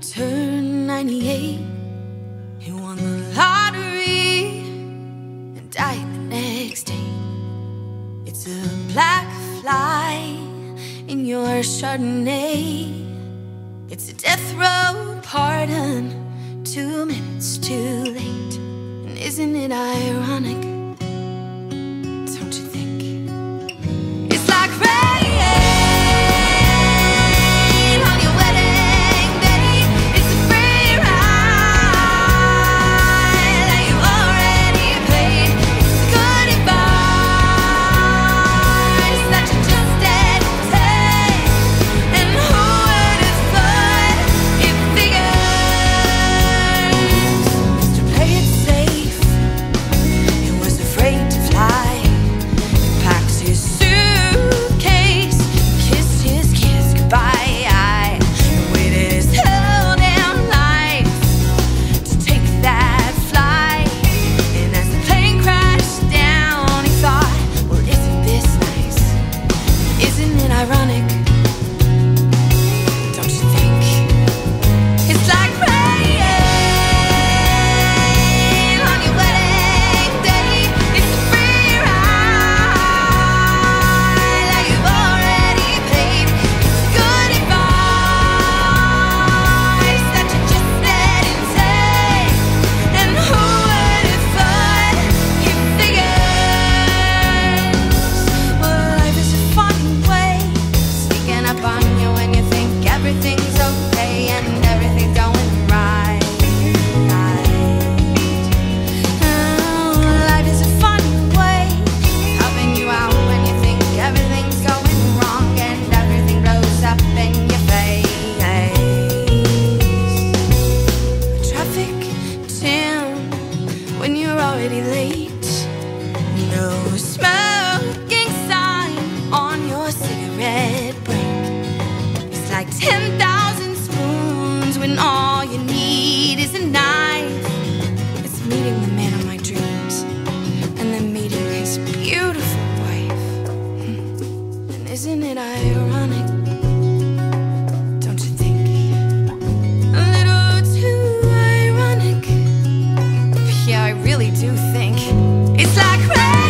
turned 98. He won the lottery and died the next day. It's a black fly in your Chardonnay. It's a death row pardon, two minutes too late. And isn't it ironic? No smoking sign on your cigarette break. It's like 10,000. you think it's like rain.